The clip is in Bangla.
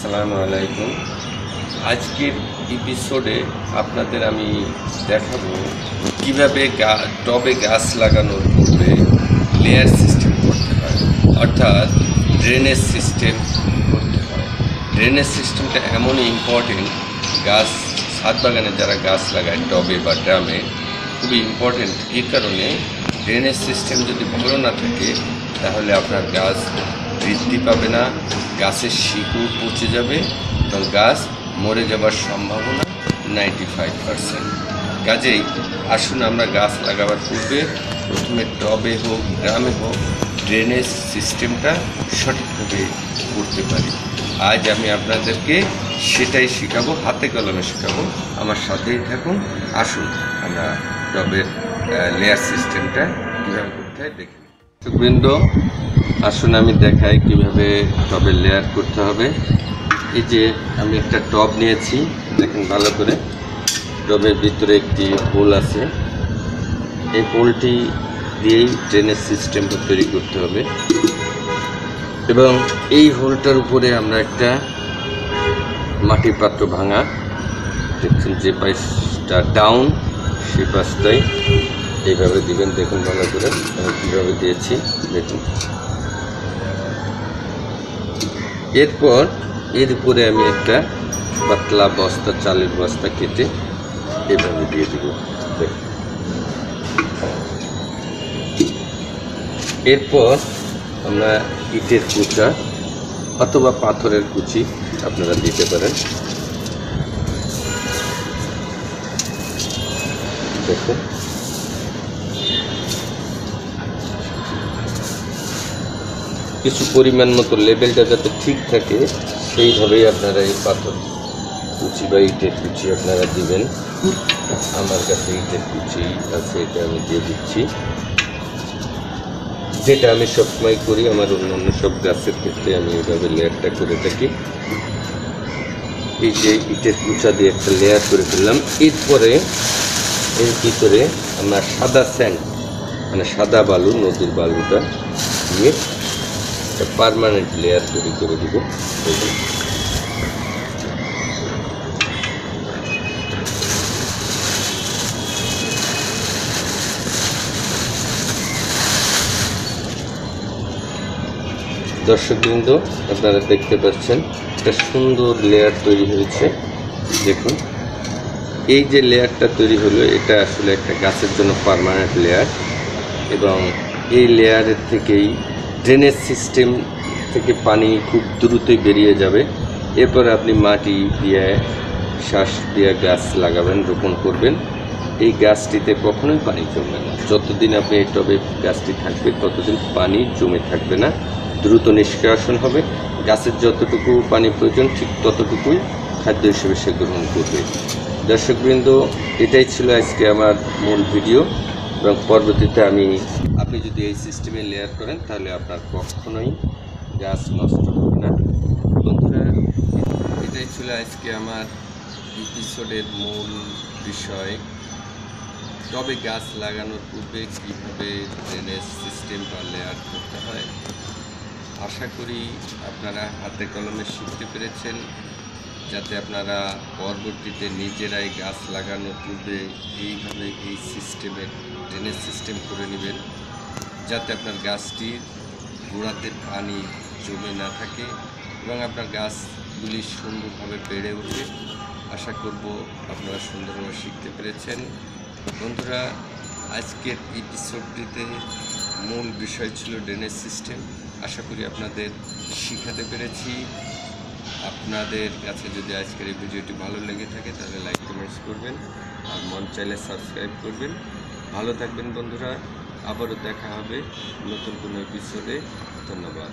আসসালামু আলাইকুম। আজকের এপিসোডে আপনাদের আমি দেখাবো কীভাবে গা- টবে গাছ লাগানোর পূর্বে লেয়ার সিস্টেম করতে হয়, অর্থাৎ ড্রেনেজ সিস্টেম করতে হয়। ড্রেনেজ সিস্টেমটা এমনই ইম্পর্টেন্ট গাছ, ছাদ বাগানে যারা গাছ লাগায় টবে বা ড্রামে, খুবই ইম্পর্টেন্ট এই কারণে ড্রেনেজ সিস্টেম যদি ভালো না থাকে, তাহলে আপনার গাছ বৃদ্ধি পাবে না। গাছের শিকড় পচে যাবে এবং গাছ মরে যাবার সম্ভাবনা নাইনটি ফাইভ পারসেন্ট কাজেই আসুন আমরা গাছ লাগাবার পূর্বে প্রথমে টবে হোক, গ্রামে হোক ড্রেনেজ সিস্টেমটা সঠিকভাবে করতে পারি। আজ আমি আপনাদেরকে সেটাই শেখাবো, হাতে কলমে শেখাবো। আমার সাথেই থাকুন, আসুন আমরা টবের লেয়ার সিস্টেমটা কীভাবে করতে হয় দেখে। বৃন্দ আসুন আমি দেখাই কীভাবে টবের লেয়ার করতে হবে। এই যে আমি একটা টব নিয়েছি, দেখেন ভালো করে। টবের ভিতরে একটি হোল আছে। এই পোলটি দিয়েই ড্রেনেজ সিস্টেমটা তৈরি করতে হবে। এবং এই হোলটার উপরে আমরা একটা মাটির পাত্র ভাঙা, দেখছেন যে পাশটা ডাউন সেই পাশটাই এইভাবে দিবেন। দেখুন ভালো করে আমি কীভাবে দিয়েছি। দেখুন। এরপর এর উপরে আমি একটা পাতলা বস্তা, চালের বস্তা কেটে এভাবে দিয়ে দিব। এরপর আমরা ইটের কুচা অথবা পাথরের কুচি আপনারা দিতে পারেন। দেখুন। কিছু পরিমাণ মতো লেভেলটা যাতে ঠিক থাকে, সেইভাবেই আপনারা এই পাথর কুচি বা ইটের কুচি আপনারা দিবেন। আমার কাছে ইটের কুচি আছে, এটা আমি দিয়ে দিচ্ছি। যেটা আমি সবসময় করি, আমার অন্য অন্য সব গাছের ক্ষেত্রে আমি এভাবে লেয়ারটা করে থাকি। এই যে ইটের কুচা দিয়ে একটা লেয়ার করে ফেললাম। এরপরে এর ভিতরে আমরা সাদা স্যান্ড মানে সাদা বালু, নদীর বালুটা দিয়ে একটা পারমানেন্ট লেয়ার তৈরি করে দিব। দর্শকবৃন্দ, আপনারা দেখতে পাচ্ছেন, একটা সুন্দর লেয়ার তৈরি হয়েছে দেখুন, এই যে লেয়ারটা তৈরি হলো, এটা আসলে একটা গাছের জন্য পার্মানেন্ট লেয়ার এবং এই লেয়ারের থেকেই ড্রেনেজ সিস্টেম থেকে পানি খুব দ্রুতই বেরিয়ে যাবে। এরপর আপনি মাটি দিয়ে, শ্বাস দিয়ে গাছ লাগাবেন, রোপণ করবেন। এই গাছটিতে কখনোই পানি জমবে না। যতদিন আপনি এই টবে গাছটি থাকবে, ততদিন পানি জমে থাকবে না। দ্রুত নিষ্কাশন হবে। গাছের যতটুকু পানি প্রয়োজন, ঠিক ততটুকুই খাদ্য হিসেবে সে গ্রহণ করবে। দর্শকবৃন্দ, এটাই ছিল আজকে আমার মূল ভিডিও। এবং পরবর্তীতে আমি আপনি যদি এই সিস্টেমে লেয়ার করেন, তাহলে আপনার কখনোই গাছ নষ্ট হবে না। বন্ধুরা, এটাই ছিল আজকে আমার এপিসোডের মূল বিষয়। টবে গাছ লাগানোর পূর্বে কীভাবে ড্রেনেজ সিস্টেম বা লেয়ার করতে হয়? আশা করি আপনারা হাতে কলমে শিখতে পেরেছেন। যাতে আপনারা পরবর্তীতে নিজেরাই গাছ লাগানোর পূর্বে এইভাবে এই সিস্টেমের ড্রেনেজ সিস্টেম করে নেবেন, যাতে আপনার গাছটির গোড়াতে পানি জমে না থাকে এবং আপনার গাছগুলি সুন্দরভাবে বেড়ে ওঠে। আশা করব আপনারা সুন্দরভাবে শিখতে পেরেছেন। বন্ধুরা, আজকের এপিসোডটিতে মূল বিষয় ছিল ড্রেনেজ সিস্টেম আশা করি আপনাদের শিখাতে পেরেছি। আপনাদের কাছে যদি আজকের এই ভিডিওটি ভালো লেগে থাকে, তাহলে লাইক কমেন্টস করবেন আর মন চাইলে সাবস্ক্রাইব করবেন। ভালো থাকবেন বন্ধুরা, আবারও দেখা হবে নতুন কোনো এপিসোডে ধন্যবাদ।